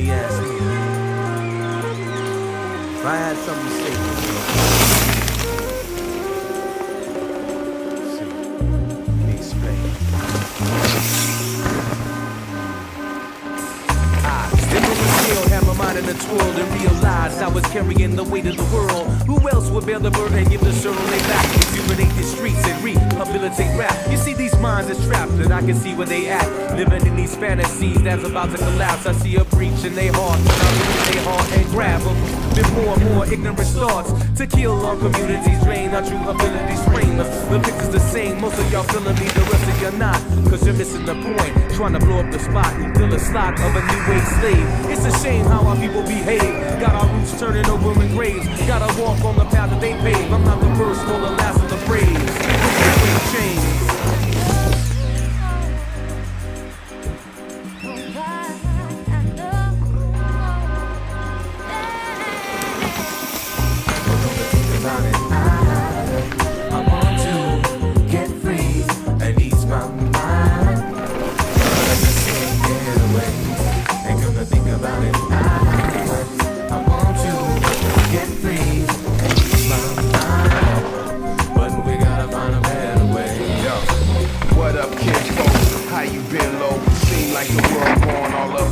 If I had something to say. In a twirl, and realized I was carrying the weight of the world. Who else would bear the burden and give the shirt on back? Rejuvenate the streets and rehabilitate rap. You see these minds are trapped, and I can see where they at. Living in these fantasies that's about to collapse. I see a breach in their heart, and I their heart and grab them. More ignorant thoughts to kill our communities, drain our true abilities, frameless. The picture's the same, most of y'all feeling me, the rest of you not. Cause you're missing the point, trying to blow up the spot. You feel a slot of a new age slave. It's a shame how our people behave. Got our roots turning over in graves. Gotta walk on the path that they pave.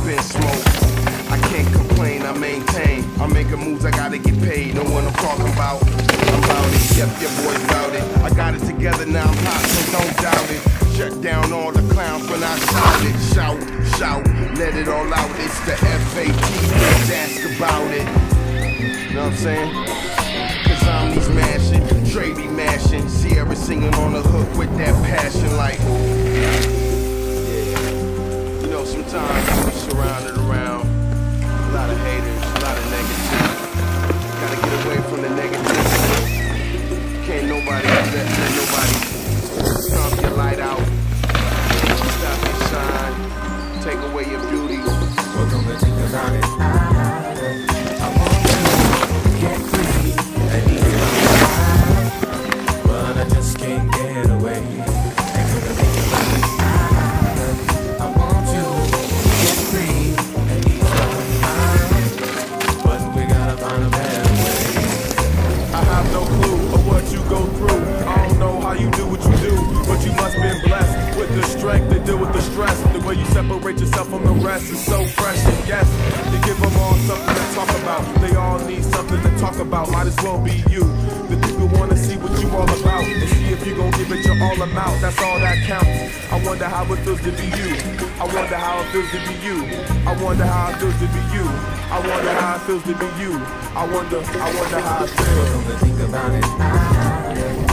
Going all up smoke. I can't complain, I maintain. I'm making moves, I gotta get paid. Know what I'm talking about? I'm about it, yep, your boy's about it. I got it together now, I'm hot, so don't doubt it. Shut down all the clowns when I shout it. Shout, shout, let it all out. It's the FAT, ask about it. Know what I'm saying? Cause I'm these mashing, Trey be mashing, Sierra singing on the hook with that passion like you do what you do, but you must been blessed with the strength to deal with the stress. The way you separate yourself from the rest is so fresh. And yes, you give them all something to talk about. They all need something to talk about. Might as well be you. The people wanna see what you all about and see if you gon' give it your all amount. That's all that counts. I wonder how it feels to be you. I wonder how it feels to be you. I wonder how it feels to be you. I wonder how it feels to be you. I wonder, I wonder how it feels. Think about it.